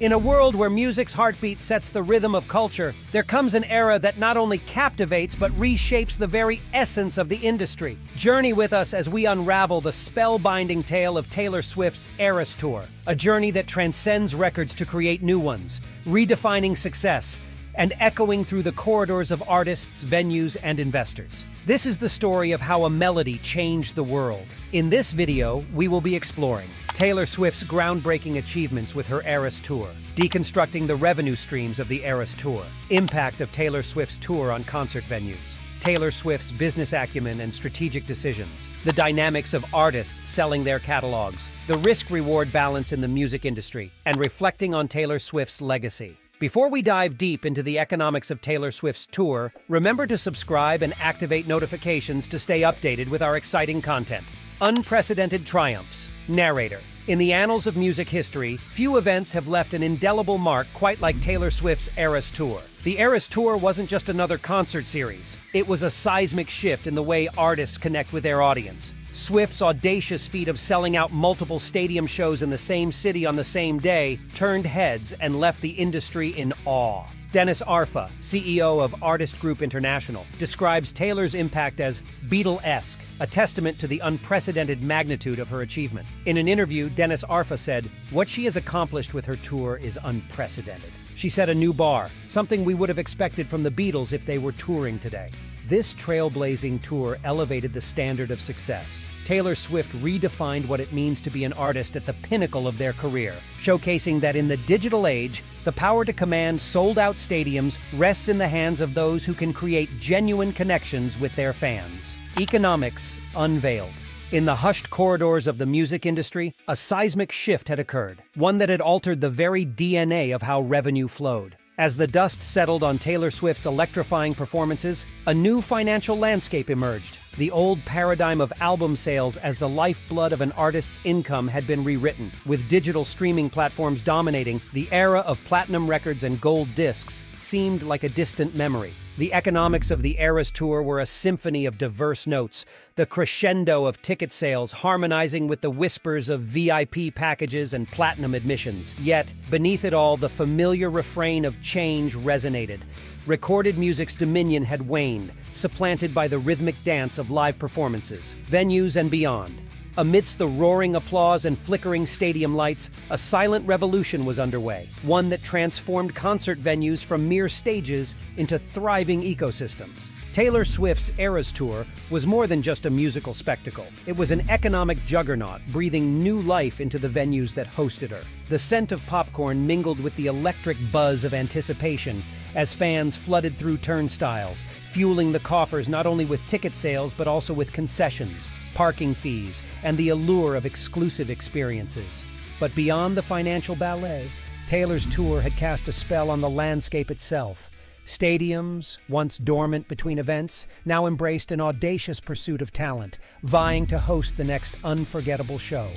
In a world where music's heartbeat sets the rhythm of culture, there comes an era that not only captivates but reshapes the very essence of the industry. Journey with us as we unravel the spellbinding tale of Taylor Swift's Eras Tour, a journey that transcends records to create new ones, redefining success and echoing through the corridors of artists, venues, and investors. This is the story of how a melody changed the world. In this video, we will be exploring Taylor Swift's groundbreaking achievements with her Eras Tour, deconstructing the revenue streams of the Eras Tour, impact of Taylor Swift's tour on concert venues, Taylor Swift's business acumen and strategic decisions, the dynamics of artists selling their catalogs, the risk-reward balance in the music industry, and reflecting on Taylor Swift's legacy. Before we dive deep into the economics of Taylor Swift's tour, remember to subscribe and activate notifications to stay updated with our exciting content. Unprecedented Triumphs Narrator in the annals of music history, few events have left an indelible mark quite like Taylor Swift's Eras Tour. The Eras Tour wasn't just another concert series, it was a seismic shift in the way artists connect with their audience. Swift's audacious feat of selling out multiple stadium shows in the same city on the same day turned heads and left the industry in awe. Dennis Arfa, CEO of Artist Group International, describes Taylor's impact as Beatle-esque, a testament to the unprecedented magnitude of her achievement. In an interview, Dennis Arfa said, What she has accomplished with her tour is unprecedented. She set a new bar, something we would have expected from the Beatles if they were touring today. This trailblazing tour elevated the standard of success. Taylor Swift redefined what it means to be an artist at the pinnacle of their career, showcasing that in the digital age, the power to command sold out stadiums rests in the hands of those who can create genuine connections with their fans. Economics unveiled. In the hushed corridors of the music industry, a seismic shift had occurred, one that had altered the very DNA of how revenue flowed. As the dust settled on Taylor Swift's electrifying performances, a new financial landscape emerged. The old paradigm of album sales as the lifeblood of an artist's income had been rewritten. With digital streaming platforms dominating, the era of platinum records and gold discs seemed like a distant memory. The economics of the Eras Tour were a symphony of diverse notes, the crescendo of ticket sales harmonizing with the whispers of VIP packages and platinum admissions. Yet, beneath it all, the familiar refrain of change resonated. Recorded music's dominion had waned, supplanted by the rhythmic dance of live performances, venues and beyond. Amidst the roaring applause and flickering stadium lights, a silent revolution was underway, one that transformed concert venues from mere stages into thriving ecosystems. Taylor Swift's Eras Tour was more than just a musical spectacle. It was an economic juggernaut, breathing new life into the venues that hosted her. The scent of popcorn mingled with the electric buzz of anticipation as fans flooded through turnstiles, fueling the coffers not only with ticket sales but also with concessions, parking fees, and the allure of exclusive experiences. But beyond the financial ballet, Taylor's tour had cast a spell on the landscape itself. Stadiums, once dormant between events, now embraced an audacious pursuit of talent, vying to host the next unforgettable show.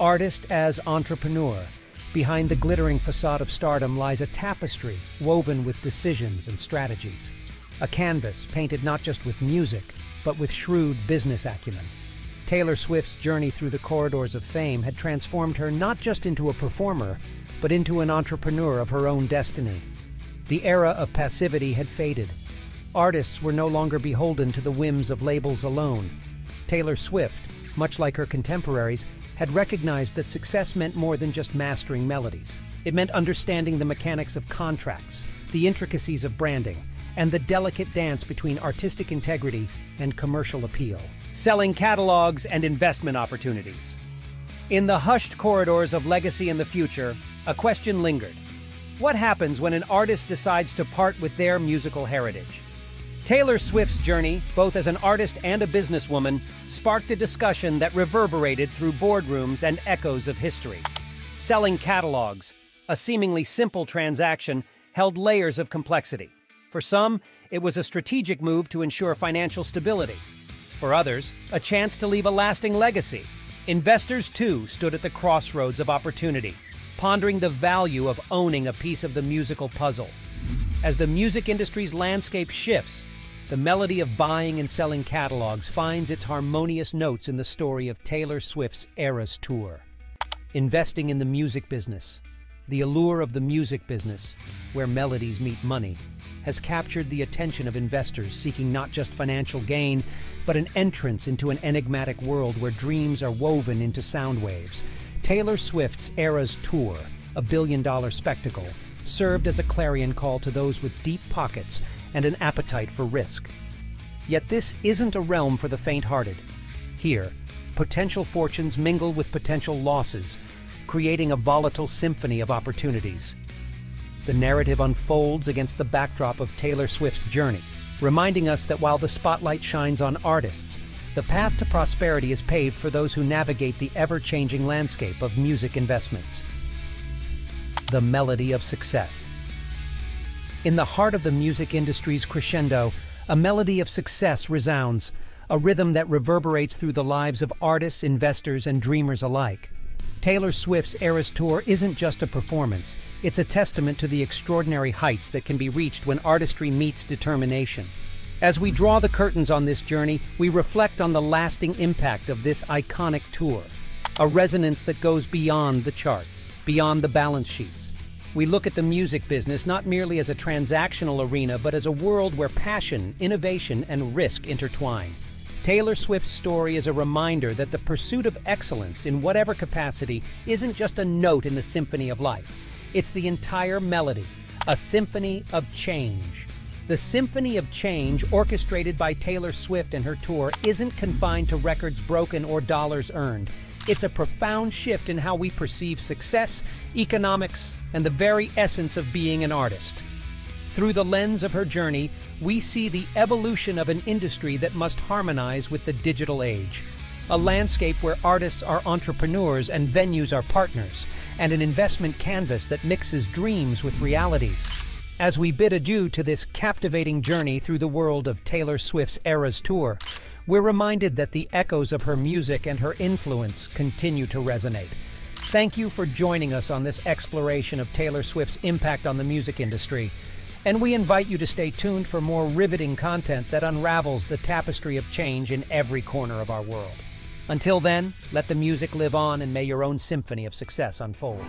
Artist as entrepreneur, behind the glittering facade of stardom lies a tapestry woven with decisions and strategies. A canvas painted not just with music, but with shrewd business acumen. Taylor Swift's journey through the corridors of fame had transformed her not just into a performer, but into an entrepreneur of her own destiny. The era of passivity had faded. Artists were no longer beholden to the whims of labels alone. Taylor Swift, much like her contemporaries, had recognized that success meant more than just mastering melodies. It meant understanding the mechanics of contracts, the intricacies of branding, and the delicate dance between artistic integrity and commercial appeal, selling catalogs and investment opportunities. In the hushed corridors of legacy in the future, a question lingered. What happens when an artist decides to part with their musical heritage? Taylor Swift's journey, both as an artist and a businesswoman, sparked a discussion that reverberated through boardrooms and echoes of history. Selling catalogs, a seemingly simple transaction, held layers of complexity. For some, it was a strategic move to ensure financial stability. For others, a chance to leave a lasting legacy. Investors, too, stood at the crossroads of opportunity pondering the value of owning a piece of the musical puzzle. As the music industry's landscape shifts, the melody of buying and selling catalogs finds its harmonious notes in the story of Taylor Swift's Eras Tour. Investing in the music business. The allure of the music business, where melodies meet money, has captured the attention of investors seeking not just financial gain, but an entrance into an enigmatic world where dreams are woven into sound waves. Taylor Swift's Eras Tour, a billion dollar spectacle, served as a clarion call to those with deep pockets and an appetite for risk. Yet this isn't a realm for the faint hearted. Here, potential fortunes mingle with potential losses, creating a volatile symphony of opportunities. The narrative unfolds against the backdrop of Taylor Swift's journey, reminding us that while the spotlight shines on artists, the path to prosperity is paved for those who navigate the ever changing landscape of music investments. The melody of success. In the heart of the music industry's crescendo, a melody of success resounds, a rhythm that reverberates through the lives of artists, investors, and dreamers alike. Taylor Swift's Eras Tour isn't just a performance, it's a testament to the extraordinary heights that can be reached when artistry meets determination. As we draw the curtains on this journey, we reflect on the lasting impact of this iconic tour, a resonance that goes beyond the charts, beyond the balance sheets. We look at the music business not merely as a transactional arena, but as a world where passion, innovation, and risk intertwine. Taylor Swift's story is a reminder that the pursuit of excellence in whatever capacity isn't just a note in the symphony of life. It's the entire melody, a symphony of change. The Symphony of Change, orchestrated by Taylor Swift and her tour, isn't confined to records broken or dollars earned. It's a profound shift in how we perceive success, economics, and the very essence of being an artist. Through the lens of her journey, we see the evolution of an industry that must harmonize with the digital age. A landscape where artists are entrepreneurs and venues are partners, and an investment canvas that mixes dreams with realities. As we bid adieu to this captivating journey through the world of Taylor Swift's Eras Tour, we're reminded that the echoes of her music and her influence continue to resonate. Thank you for joining us on this exploration of Taylor Swift's impact on the music industry and we invite you to stay tuned for more riveting content that unravels the tapestry of change in every corner of our world. Until then, let the music live on and may your own symphony of success unfold.